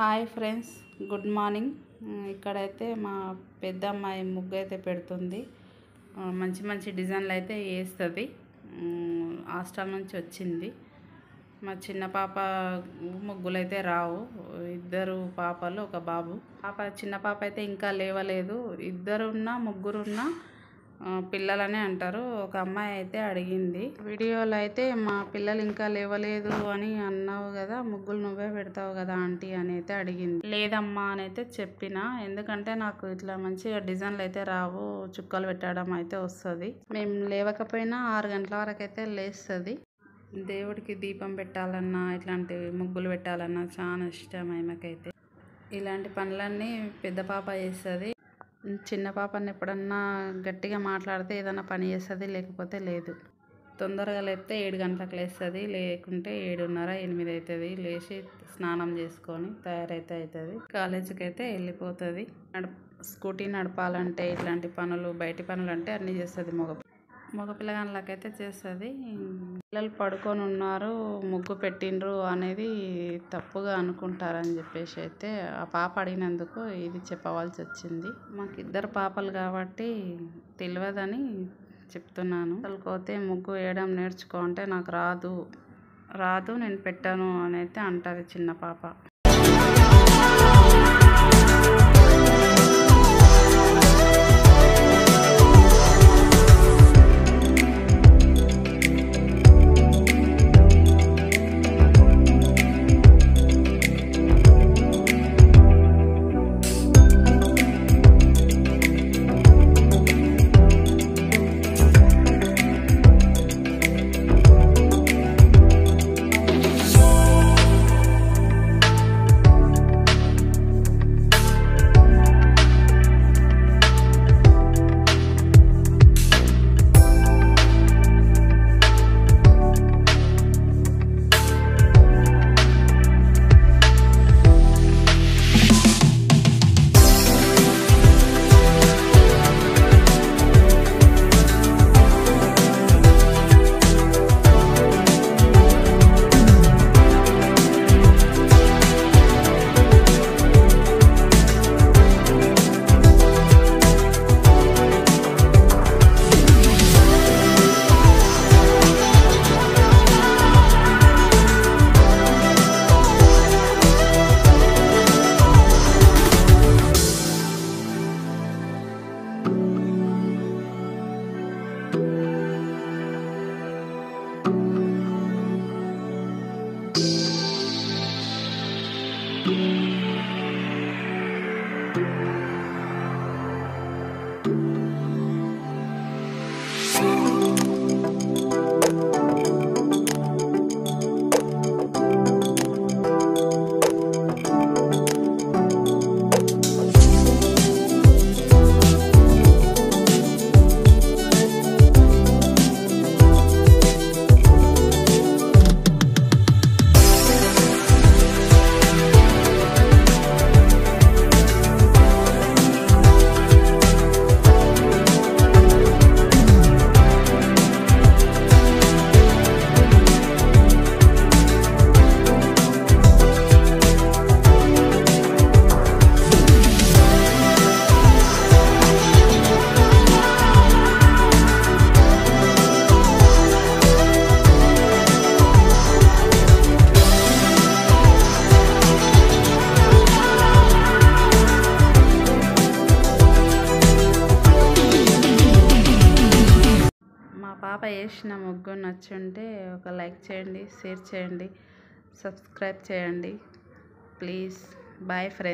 Hi friends good morning. ఇక్కడైతే మా పెద్ద అమ్మాయి ముగ్గు అయితే పెడుతుంది మంచి మంచి డిజైన్లు అయితే వేస్తుంది. హాస్టల్ నుంచి వచ్చింది. మా చిన్న పాప ముగ్గులు అయితే రావు. ఇద్దరు పాపలు ఒక బాబు. పాప చిన్న పాప అయితే ఇంకా లేవలేదు. ఇద్దరున్నా ముగ్గురున్నా పిల్లలనే అంటారు. ఒక అమ్మాయి అయితే అడిగింది. వీడియోలో అయితే మా పిల్లలు ఇంకా లేవలేదు అని అన్నావు కదా ముగ్గులు నువ్వే పెడతావు కదా ఆంటీ అని అయితే అడిగింది. లేదమ్మా అని అయితే చెప్పిన. ఎందుకంటే నాకు ఇట్లా మంచిగా డిజైన్లు అయితే రావు చుక్కలు పెట్టడం అయితే వస్తుంది. మేము లేవకపోయినా ఆరు గంటల వరకు అయితే లేస్తుంది. దేవుడికి దీపం పెట్టాలన్నా ఇట్లాంటి ముగ్గులు పెట్టాలన్నా చాలా ఇష్టం ఆమెకైతే. ఇలాంటి పనులన్నీ పెద్ద పాప చేస్తుంది. చిన్న పాపని ఎప్పుడన్నా గట్టిగా మాట్లాడితే ఏదైనా పని చేస్తుంది లేకపోతే లేదు. తొందరగా లేపితే ఏడు గంటలకు లేస్తుంది లేకుంటే ఏడున్నర ఎనిమిది అవుతుంది లేచి స్నానం చేసుకొని తయారైతే అవుతుంది కాలేజీకి అయితే వెళ్ళిపోతుంది. నడప స్కూటీ నడపాలంటే ఇట్లాంటి పనులు బయటి పనులు అంటే అన్నీ చేస్తుంది మగ మగ పిల్లగాళ్ళకైతే చేస్తుంది. పిల్లలు పడుకొని ఉన్నారు ముగ్గు పెట్టిండ్రు అనేది తప్పుగా అనుకుంటారని చెప్పేసి అయితే ఆ పాప అడిగినందుకు ఇది చెప్పవలసి వచ్చింది. మాకు ఇద్దరు పాపలు కాబట్టి తెలియదని చెప్తున్నాను. అసలుకోతే ముగ్గు వేయడం నేర్చుకో అంటే నాకు రాదు. రాదు నేను పెట్టాను అని అయితే అంటుంది చిన్న పాప. పాప వేసిన ముగ్గు నచ్చుంటే ఒక లైక్ చేయండి షేర్ చేయండి సబ్స్క్రైబ్ చేయండి. Please bye friends.